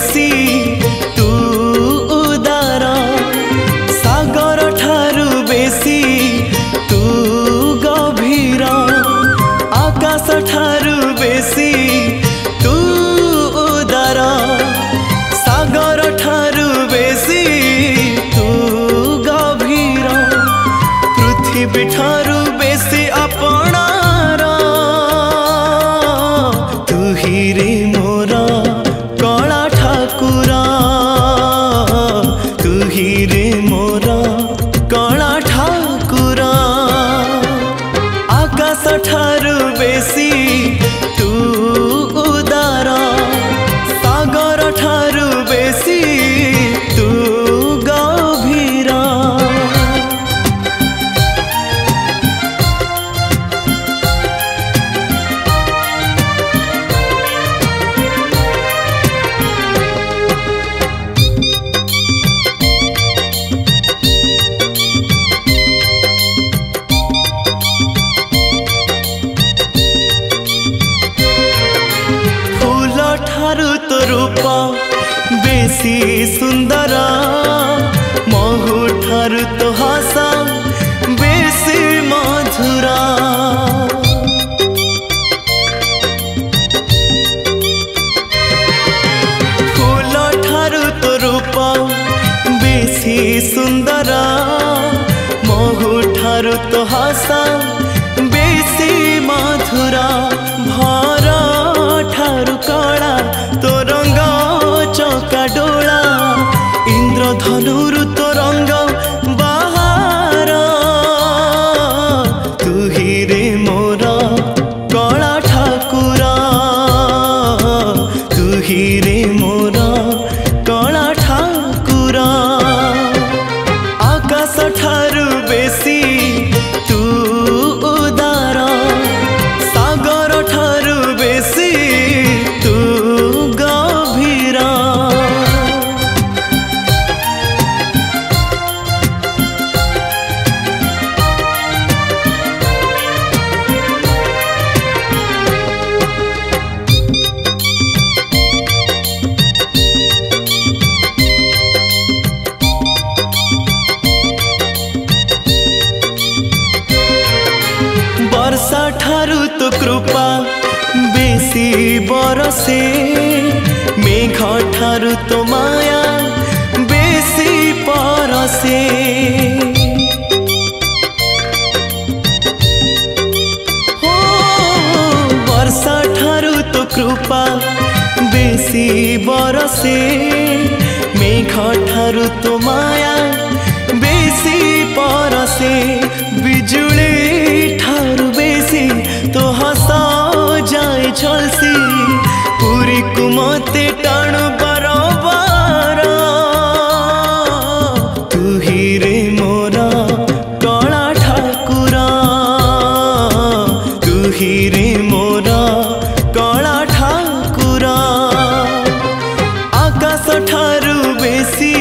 सी, तू उदार, सागर ठारू बेसी, तू गभीर, आकाश ठारू बेसी, तू उदार, सागर ठारू बेसी, तू गभीर, पृथ्वी ठारू बेसी अपणार मोरा আঠারো ବେଶୀ ସୁନ୍ଦର ମହୁ ଠାରୁ ତ ହସ ବେଶୀ ମଧୁର ଫୁଲ ଠାରୁ ତ ରୂପ ବେଶୀ ସୁନ୍ଦର ମହୁ ଠାରୁ ତ ହସ ବେଶୀ ମଧୁର No te olvides. कृपा बेसी बरसे। मेघ ठार तो माया बेसी परसे वर्षा ठार तो कृपा बेसी बरसे। मेघ ठार तो माया बेसी तो परसे तो बिजुड़ी হুকুমতে টান বারবার তুহিরে মোর কলা ঠাকুর তুহিরে মোর কলা ঠাকুর আকাশ ঠারু বেশি